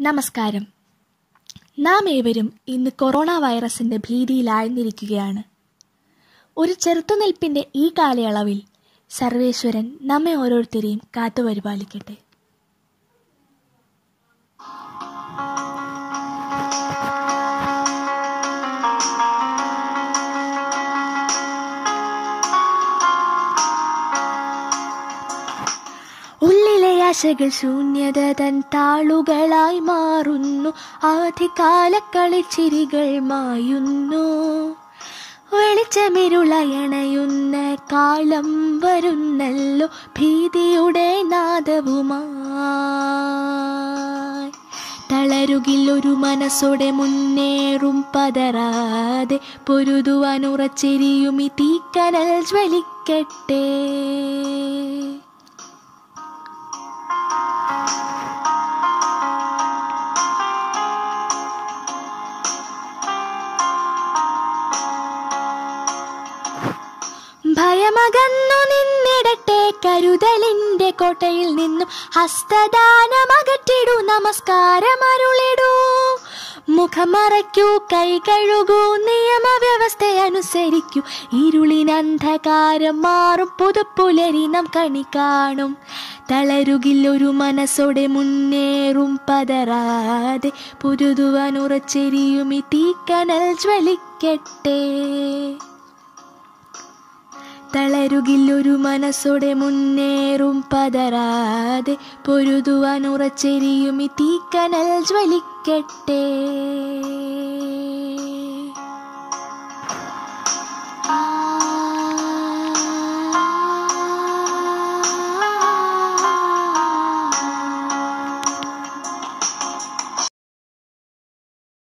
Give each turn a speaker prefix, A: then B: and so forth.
A: നമസ്കാരം. നാം ഏവരും ഇന്ന് കൊറോണ വൈറസിന്റെ ഭീതിയിൽ ആഴ്ന്നിരിക്കുകയാണ് ഒരു ചെറുത്തുനിൽപ്പിന്റെ ഈ കാലയളവിൽ സർവേശ്വരൻ നമ്മെ ഓരോരുത്തരെയും കാത്തുപരിപാലിക്കട്ടെ. ആശകൾ ശൂന്യത തൻ താളുകളായി മാറുന്നു. ആദ്യകാലക്കളിച്ചിരികൾ മായുന്നു. വെളിച്ചമിരുളയണയുന്ന കാലം വരുന്നല്ലോ ഭീതിയുടെ നാദവുമായി. തളരുകിൽ ഒരു മനസ്സോടെ മുന്നേറും പതരാതെ പൊരുതുവാൻ ഉറച്ചെരിയും ഈ തീക്കനൽ ജ്വലിക്കട്ടെ. ഭയമകന്നു നിന്നിടട്ടെ കരുതലിന്റെ കോട്ടയിൽ നിന്നും ഹസ്തദാനമകറ്റിടൂ നമസ്കാരമരുളിടൂ. മുഖമറയ്ക്കൂ കൈ കഴുകൂ നിയമവ്യവസ്ഥ അനുസരിക്കൂ. ഇരുളിനന്ധകാരം മാറും പുതുപ്പുലരി നാം കണി കാണും. തളരുകിൽ ഒരു മനസ്സോടെ മുന്നേറും പതറാതെ പുതുതുവാൻ ഉറച്ചെരിയും ഈ തീക്കനൽ ജ്വലിക്കട്ടെ. തളരുകിൽ ഒരു മനസ്സോടെ മുന്നേറും പതരാതെ പൊരുതുവാൻ ഉറച്ചെരിയും ഈ തീക്കനൽ ജ്വലിക്കട്ടെ.